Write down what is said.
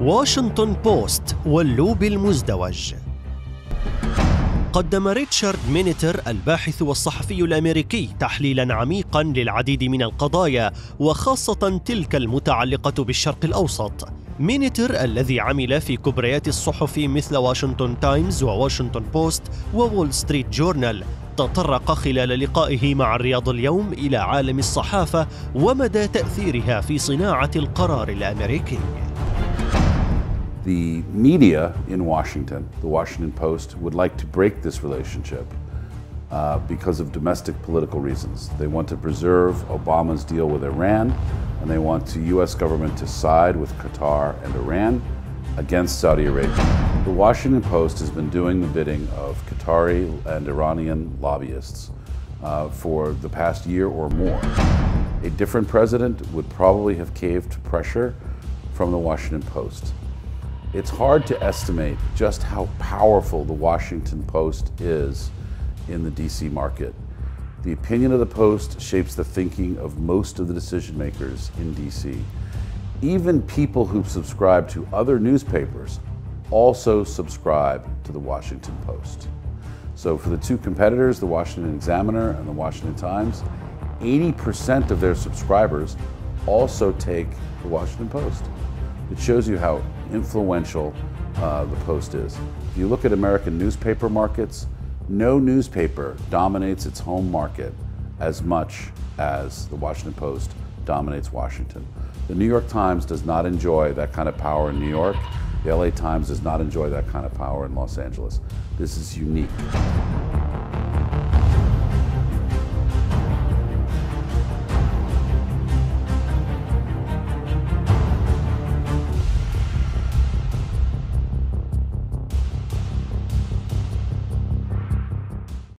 واشنطن بوست واللوب المزدوج قدم ريتشارد مينيتر الباحث والصحفي الأمريكي تحليلا عميقا للعديد من القضايا وخاصة تلك المتعلقة بالشرق الأوسط. مينيتر الذي عمل في كبريات الصحف مثل واشنطن تايمز وواشنطن بوست وول ستريت جورنال تطرق خلال لقائه مع الرياض اليوم إلى عالم الصحافة ومدى تأثيرها في صناعة القرار الأمريكي. The media in Washington, the Washington Post, would like to break this relationship uh, because of domestic political reasons. They want to preserve Obama's deal with Iran, and they want the U.S. government to side with Qatar and Iran against Saudi Arabia. The Washington Post has been doing the bidding of Qatari and Iranian lobbyists uh, for the past year or more. A different president would probably have caved to pressure from the Washington Post. It's hard to estimate just how powerful the Washington Post is in the DC market. The opinion of the Post shapes the thinking of most of the decision makers in DC. Even people who subscribe to other newspapers also subscribe to the Washington Post. So for the two competitors, the Washington Examiner and the Washington Times, 80% of their subscribers also take the Washington Post. It shows you how influential uh, the Post is. If you look at American newspaper markets, no newspaper dominates its home market as much as the Washington Post dominates Washington. The New York Times does not enjoy that kind of power in New York. The LA Times does not enjoy that kind of power in Los Angeles. This is unique.